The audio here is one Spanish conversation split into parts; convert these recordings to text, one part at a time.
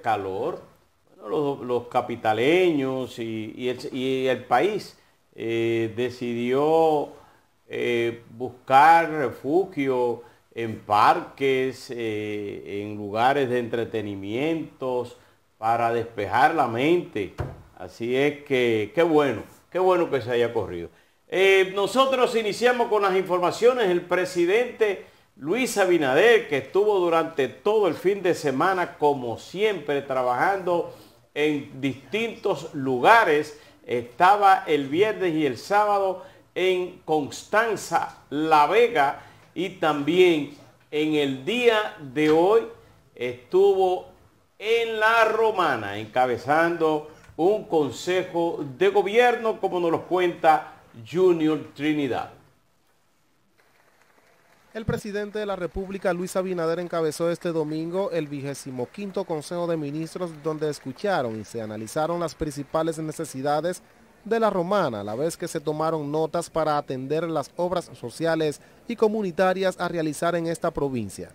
calor, los, capitaleños y, el, país eh, decidió eh, buscar refugio en parques, eh, en lugares de entretenimientos, para despejar la mente. Así es que qué bueno, qué bueno que se haya corrido. nosotros iniciamos con las informaciones. El presidente Luis Abinader, que estuvo durante todo el fin de semana, como siempre, trabajando en distintos lugares, estaba el viernes y el sábado en Constanza, La Vega, y también en el día de hoy estuvo en La Romana, encabezando un consejo de gobierno, como nos lo cuenta Junior Trinidad. El presidente de la República, Luis Abinader, encabezó este domingo el vigésimo quinto Consejo de Ministros donde escucharon y se analizaron las principales necesidades de la romana, a la vez que se tomaron notas para atender las obras sociales y comunitarias a realizar en esta provincia.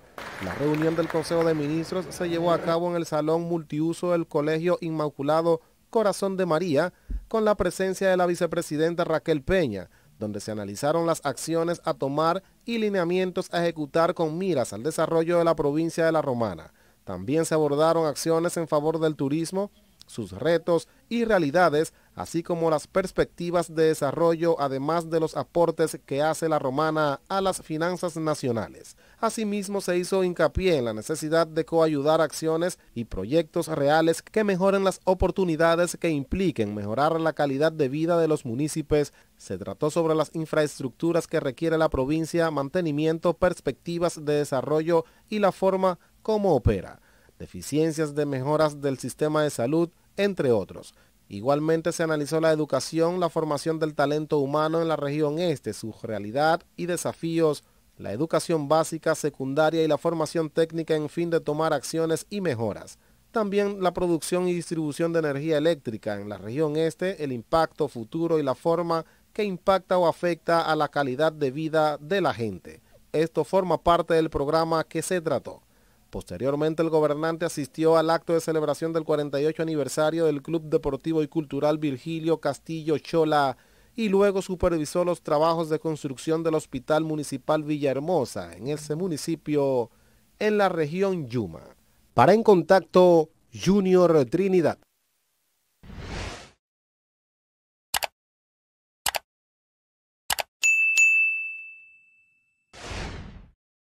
La reunión del Consejo de Ministros se llevó a cabo en el Salón Multiuso del Colegio Inmaculado Corazón de María, con la presencia de la vicepresidenta Raquel Peña, donde se analizaron las acciones a tomar y lineamientos a ejecutar con miras al desarrollo de la provincia de La Romana. También se abordaron acciones en favor del turismo, sus retos y realidades, así como las perspectivas de desarrollo, además de los aportes que hace la romana a las finanzas nacionales. Asimismo, se hizo hincapié en la necesidad de coayudar acciones y proyectos reales que mejoren las oportunidades que impliquen mejorar la calidad de vida de los municipios. Se trató sobre las infraestructuras que requiere la provincia, mantenimiento, perspectivas de desarrollo y la forma como opera deficiencias de mejoras del sistema de salud, entre otros. Igualmente se analizó la educación, la formación del talento humano en la región este, su realidad y desafíos, la educación básica, secundaria y la formación técnica en fin de tomar acciones y mejoras. También la producción y distribución de energía eléctrica en la región este, el impacto futuro y la forma que impacta o afecta a la calidad de vida de la gente. Esto forma parte del programa que se trató. Posteriormente, el gobernante asistió al acto de celebración del 48 aniversario del Club Deportivo y Cultural Virgilio Castillo Chola y luego supervisó los trabajos de construcción del Hospital Municipal Villahermosa en ese municipio en la región Yuma. Para En Contacto, Junior Trinidad.